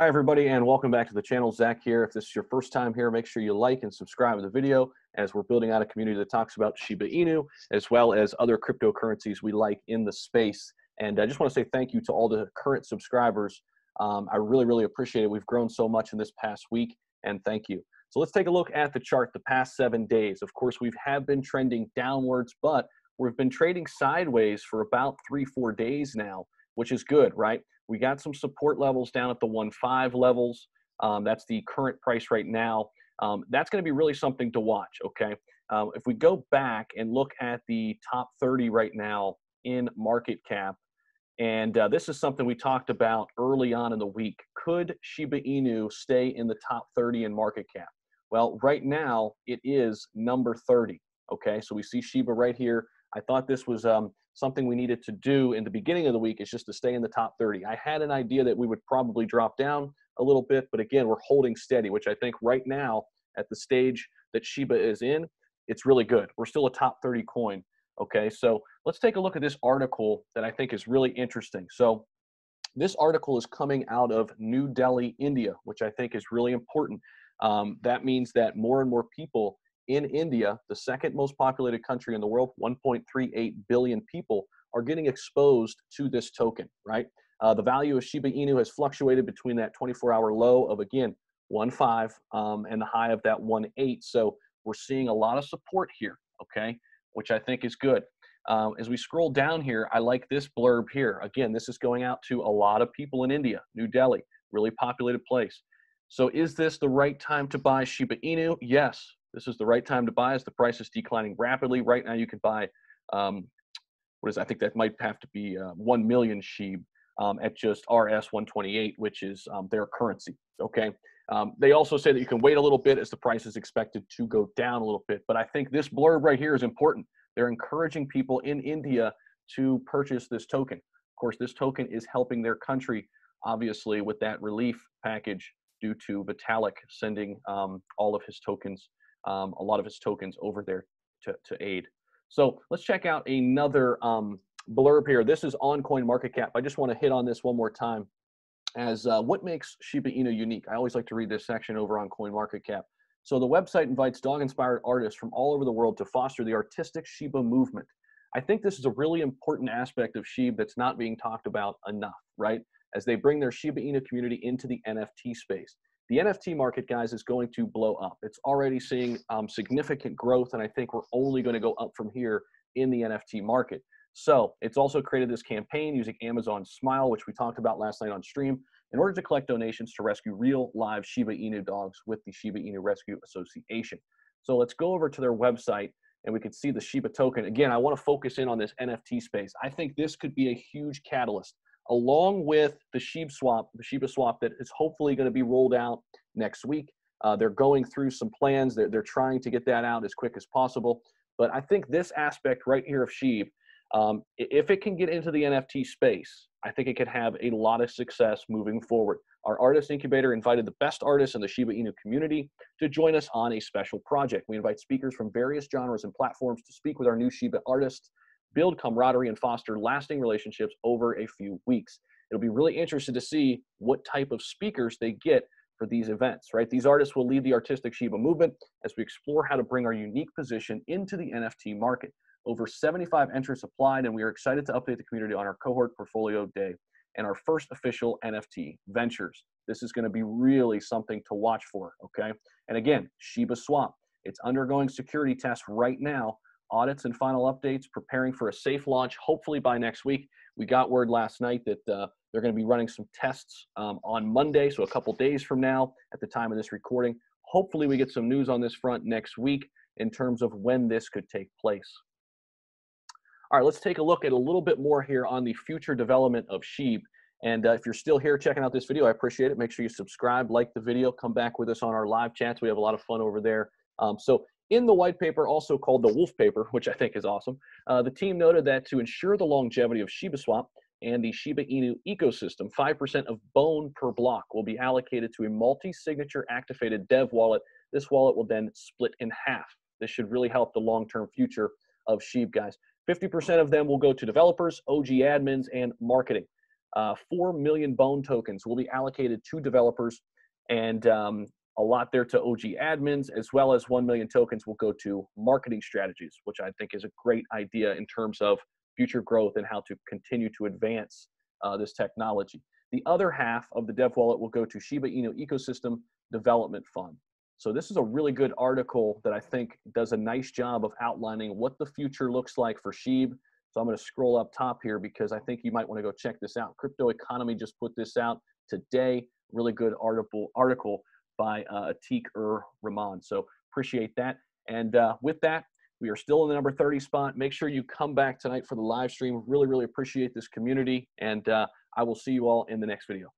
Hi, everybody, and welcome back to the channel. Zach here. If this is your first time here, make sure you like and subscribe to the video as we're building out a community that talks about Shiba Inu as well as other cryptocurrencies we like in the space. And I just want to say thank you to all the current subscribers. Um, I really, really appreciate it. We've grown so much in this past week, and thank you. So let's take a look at the chart the past seven days. Of course, we have been trending downwards, but we've been trading sideways for about three, four days now, which is good, right? We got some support levels down at the 1.5 levels. Um, that's the current price right now. Um, that's going to be really something to watch, okay? Um, if we go back and look at the top 30 right now in market cap, and uh, this is something we talked about early on in the week. Could Shiba Inu stay in the top 30 in market cap? Well, right now it is number 30. Okay, so we see Shiba right here. I thought this was um, something we needed to do in the beginning of the week is just to stay in the top 30. I had an idea that we would probably drop down a little bit, but again, we're holding steady, which I think right now at the stage that Shiba is in, it's really good. We're still a top 30 coin. Okay, so let's take a look at this article that I think is really interesting. So this article is coming out of New Delhi, India, which I think is really important. Um, that means that more and more people in India, the second most populated country in the world, 1.38 billion people, are getting exposed to this token, right? Uh, the value of Shiba Inu has fluctuated between that 24 hour low of, again, 1.5 um, and the high of that 1.8. So we're seeing a lot of support here, okay, which I think is good. Um, as we scroll down here, I like this blurb here. Again, this is going out to a lot of people in India, New Delhi, really populated place. So is this the right time to buy Shiba Inu? Yes, this is the right time to buy as the price is declining rapidly. Right now, you can buy, um, what is, I think that might have to be uh, 1 million SHIB um, at just RS 128, which is um, their currency. Okay. Um, they also say that you can wait a little bit as the price is expected to go down a little bit. But I think this blurb right here is important. They're encouraging people in India to purchase this token. Of course, this token is helping their country, obviously, with that relief package due to Vitalik sending um, all of his tokens um, a lot of its tokens over there to, to aid. So let's check out another um, blurb here. This is on Coin Market Cap. I just want to hit on this one more time as uh, what makes Shiba Inu unique. I always like to read this section over on Coin Market Cap. So the website invites dog-inspired artists from all over the world to foster the artistic Shiba movement. I think this is a really important aspect of Shiba that's not being talked about enough, right? As they bring their Shiba Inu community into the NFT space the NFT market, guys, is going to blow up. It's already seeing um, significant growth, and I think we're only going to go up from here in the NFT market. So it's also created this campaign using Amazon Smile, which we talked about last night on stream, in order to collect donations to rescue real live Shiba Inu dogs with the Shiba Inu Rescue Association. So let's go over to their website and we can see the Shiba token. Again, I want to focus in on this NFT space. I think this could be a huge catalyst along with the Shiba swap, the Shiba swap that is hopefully going to be rolled out next week. Uh, they're going through some plans. They're, they're trying to get that out as quick as possible. But I think this aspect right here of Sheeb, um, if it can get into the NFT space, I think it could have a lot of success moving forward. Our artist incubator invited the best artists in the Shiba Inu community to join us on a special project. We invite speakers from various genres and platforms to speak with our new Shiba artists build camaraderie and foster lasting relationships over a few weeks. It'll be really interesting to see what type of speakers they get for these events, right? These artists will lead the artistic Shiba movement as we explore how to bring our unique position into the NFT market. Over 75 entrants applied, and we are excited to update the community on our cohort portfolio day and our first official NFT ventures. This is going to be really something to watch for, okay? And again, Shiba Swap. It's undergoing security tests right now audits and final updates, preparing for a safe launch, hopefully by next week. We got word last night that uh, they're going to be running some tests um, on Monday, so a couple days from now at the time of this recording. Hopefully, we get some news on this front next week in terms of when this could take place. All right, let's take a look at a little bit more here on the future development of Sheeb. And uh, if you're still here checking out this video, I appreciate it. Make sure you subscribe, like the video, come back with us on our live chats. We have a lot of fun over there. Um, so in the white paper, also called the Wolf paper, which I think is awesome, uh, the team noted that to ensure the longevity of Shiba Swap and the Shiba Inu ecosystem, 5% of BONE per block will be allocated to a multi-signature activated dev wallet. This wallet will then split in half. This should really help the long-term future of Sheeb, guys. 50% of them will go to developers, OG admins, and marketing. uh, 4 million bone tokens will be allocated to developers and um, a lot there to OG admins, as well as 1 million tokens will go to marketing strategies, which I think is a great idea in terms of future growth and how to continue to advance uh, this technology. The other half of the dev wallet will go to Shiba Inu Ecosystem Development Fund. So this is a really good article that I think does a nice job of outlining what the future looks like for Sheeb. So I'm going to scroll up top here because I think you might want to go check this out. Crypto Economy just put this out today. Really good article article by uh, Atiq Ur Rahman. So appreciate that. And uh, with that, we are still in the number 30 spot. Make sure you come back tonight for the live stream. Really, really appreciate this community. And uh, I will see you all in the next video.